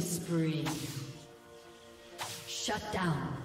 Spree. Shut down.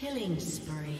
Killing spree.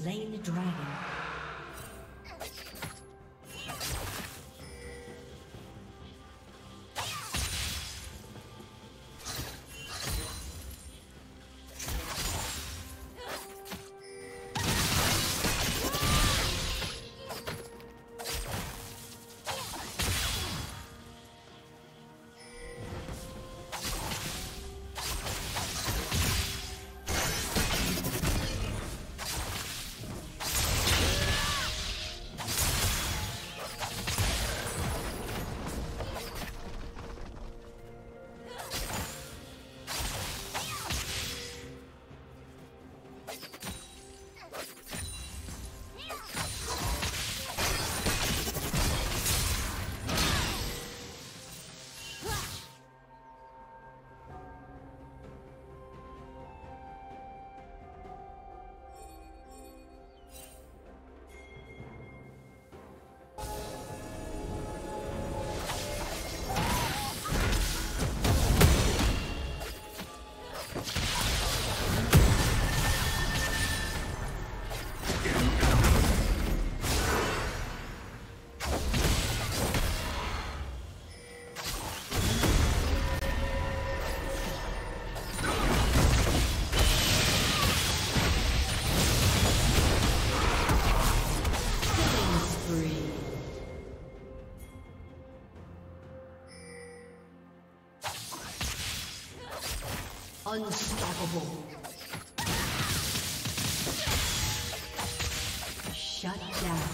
Slain the dragon. Unstoppable. Shut down.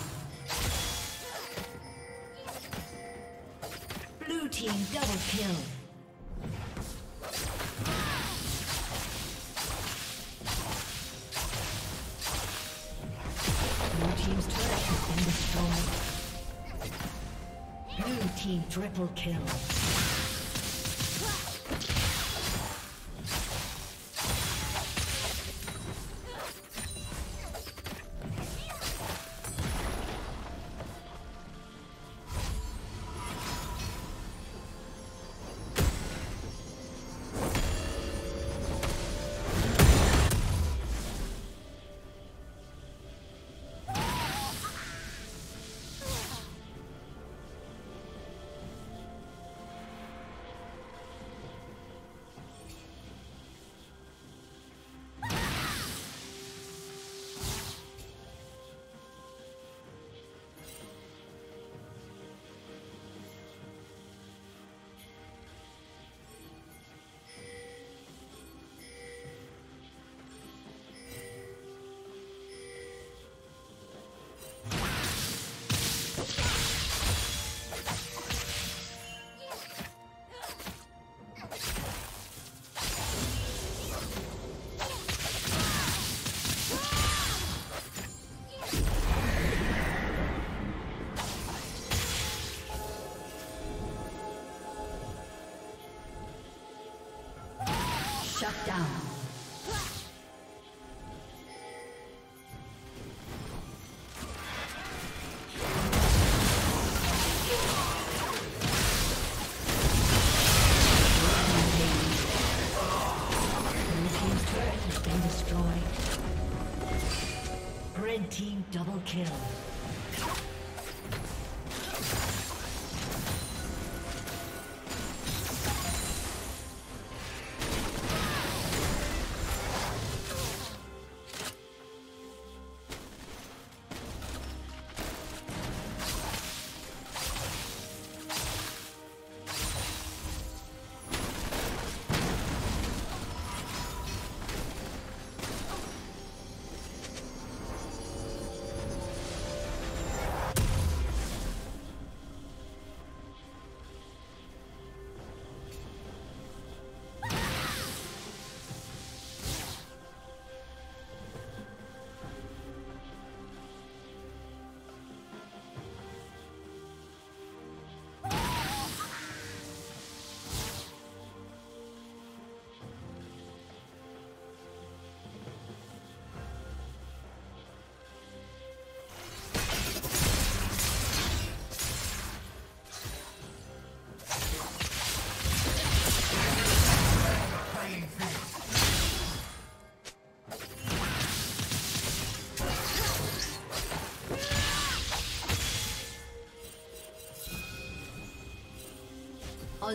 Blue team double kill. Blue team's turret destroyed. Blue team triple kill. Kill.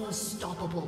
Unstoppable.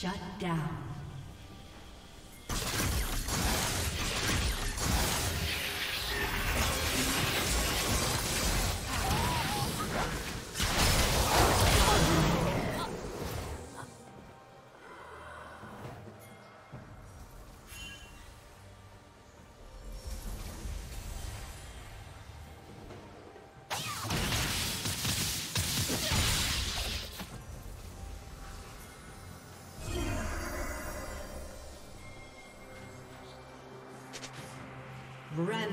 Shut down.